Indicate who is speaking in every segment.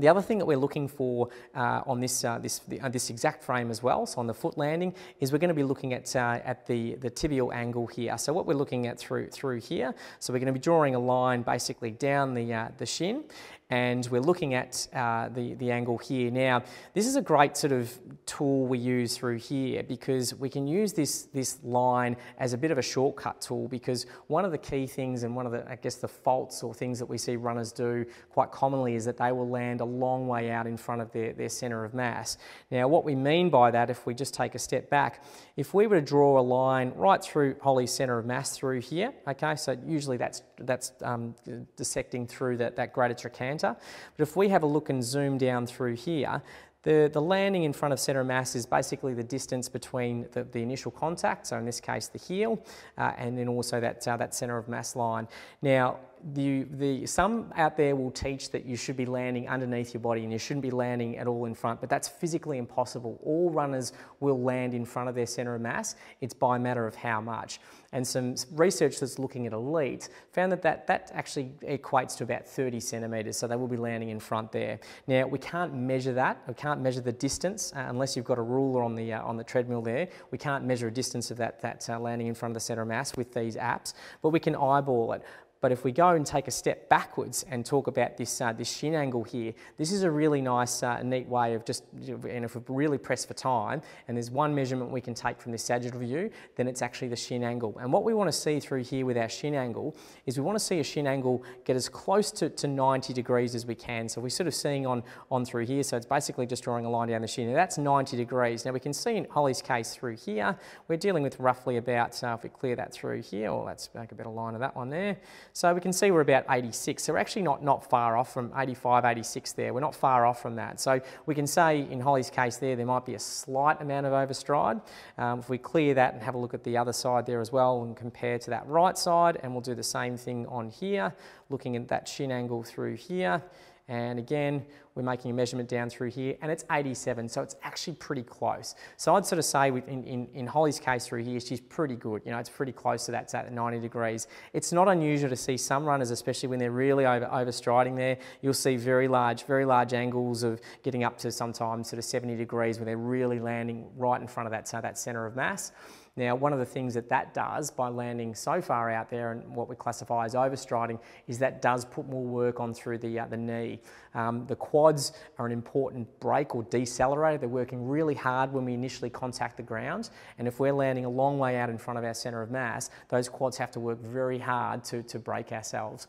Speaker 1: The other thing that we're looking for uh, on this, uh, this, uh, this exact frame as well, so on the foot landing, is we're going to be looking at, uh, at the, the tibial angle here. So what we're looking at through, through here, so we're going to be drawing a line basically down the, uh, the shin and we're looking at uh, the, the angle here. Now, this is a great sort of tool we use through here because we can use this, this line as a bit of a shortcut tool because one of the key things and one of the, I guess, the faults or things that we see runners do quite commonly is that they will land a long way out in front of their, their centre of mass. Now, what we mean by that, if we just take a step back, if we were to draw a line right through Holly's centre of mass through here, okay, so usually that's, that's um, dissecting through that, that greater trochanter centre. But if we have a look and zoom down through here, the, the landing in front of centre of mass is basically the distance between the, the initial contact, so in this case the heel, uh, and then also that, uh, that centre of mass line. Now, the, the, some out there will teach that you should be landing underneath your body and you shouldn't be landing at all in front, but that's physically impossible. All runners will land in front of their centre of mass. It's by a matter of how much. And some research that's looking at elites found that, that that actually equates to about 30 centimetres, so they will be landing in front there. Now, we can't measure that. We can't measure the distance uh, unless you've got a ruler on the, uh, on the treadmill there. We can't measure a distance of that, that uh, landing in front of the centre of mass with these apps, but we can eyeball it. But if we go and take a step backwards and talk about this, uh, this shin angle here, this is a really nice, uh, neat way of just, and if we really press for time, and there's one measurement we can take from this sagittal view, then it's actually the shin angle. And what we want to see through here with our shin angle is we want to see a shin angle get as close to, to 90 degrees as we can. So we're sort of seeing on, on through here, so it's basically just drawing a line down the shin. Now that's 90 degrees. Now we can see in Holly's case through here, we're dealing with roughly about, uh, if we clear that through here, or let's make a better line of that one there, so we can see we're about 86. So we're actually not, not far off from 85, 86 there. We're not far off from that. So we can say in Holly's case there, there might be a slight amount of overstride. Um, if we clear that and have a look at the other side there as well and compare to that right side, and we'll do the same thing on here, looking at that shin angle through here. And again, we're making a measurement down through here and it's 87, so it's actually pretty close. So I'd sort of say in, in, in Holly's case through here, she's pretty good. You know, it's pretty close to that, it's at 90 degrees. It's not unusual to see some runners, especially when they're really over, overstriding there, you'll see very large, very large angles of getting up to sometimes sort of 70 degrees where they're really landing right in front of that, so that center of mass. Now, one of the things that that does by landing so far out there and what we classify as overstriding is that does put more work on through the, uh, the knee. Um, the quads are an important brake or decelerator. They're working really hard when we initially contact the ground. And if we're landing a long way out in front of our center of mass, those quads have to work very hard to, to brake ourselves.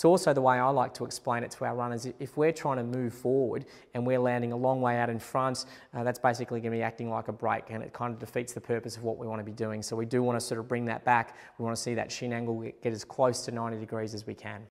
Speaker 1: It's also the way I like to explain it to our runners. If we're trying to move forward and we're landing a long way out in front, uh, that's basically going to be acting like a brake and it kind of defeats the purpose of what we want to be doing. So we do want to sort of bring that back. We want to see that shin angle get as close to 90 degrees as we can.